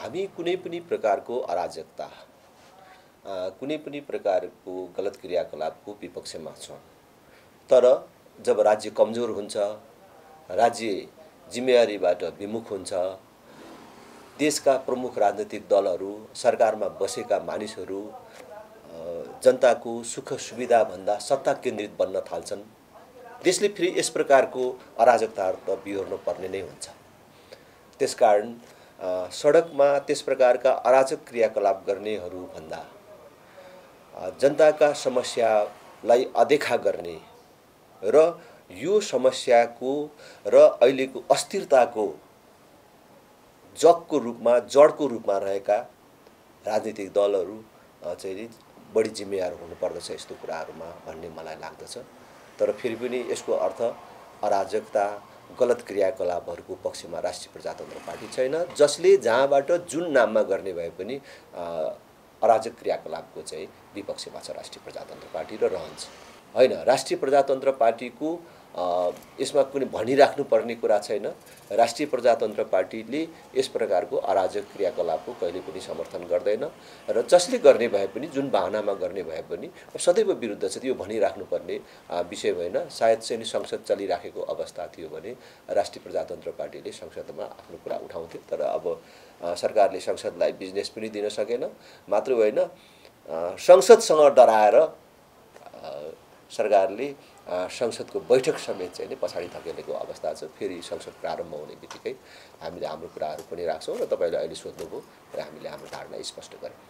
हामी कुनै पनि प्रकारको अराजकता कुनै पनि प्रकारको गलत क्रियाकलापको विपक्षमा छौँ। तर जब राज्य कमजोर हुन्छ राज्य जिम्मेवारीबाट विमुख हुन्छ देशका प्रमुख राजनैतिक दलहरू सरकारमा बसेका मानिसहरू जनताको सुख सुविधाभन्दा सत्ता केन्द्रित बन्न थाल्छन्। देशले फेरि यस प्रकारको अराजकताहरू त बिहोर्नु पर्ने नै हुन्छ। त्यसकारण सडकमा त्यस प्रकारका अराजक क्रियाकलाप गर्नेहरूभन्दा जनताका समस्यालाई अदेखा गर्ने र यो समस्याको र अहिलेको अस्थिरताको जगको रूपमा जडको रूपमा रहेका राजनीतिक दलहरू चाहिँ बढी जिम्मेवार हुनुपर्दछ यस्तो कुराहरूमा भन्ने मलाई लाग्दछ। तर फेरि पनि यसको अर्थ अराजकता गलत क्रियाकलापहरूको पक्षमा राष्ट्रिय प्रजातन्त्र पार्टी छैन जसले जहाँबाट जुन नाममा गर्ने भए पनि अराजक क्रियाकलापको चाहिँ विपक्षमा छ राष्ट्रिय प्रजातन्त्र पार्टी र रहन्छ। होइन राष्ट्रिय प्रजातन्त्र पार्टीको यसमा कुनै भनिराख्नु पर्ने कुरा छैन। राष्ट्रिय प्रजातन्त्र पार्टीले यस प्रकारको अराजक क्रियाकलापको कहिले पनि समर्थन गर्दैन र जसले गर्ने भए पनि जुन बाहनामा गर्ने भए पनि सदैव विरुद्ध छ त्यो भनिराख्नुपर्ने विषय होइन सायद चाहिँ संसद चलिराखेको अवस्था थियो भने राष्ट्रिय प्रजातन्त्र पार्टीले संसदमा आफ्नो कुरा उठाउँथ्यो तर अब सरकारले संसदलाई बिजनेस पनि दिन सकेन। मात्र होइन संसदसँग डराएर सरकारले संसदको बैठक समेत चाहिँ पछाडि धकेलेको अवस्था छ। फेरि संसद प्रारम्भ हुने बित्तिकै हामीले हाम्रो कुराहरू पनि राख्छौँ र तपाईँले अहिले सोध्नुभयो र हामीले हाम्रो धारणा स्पष्ट गऱ्यौँ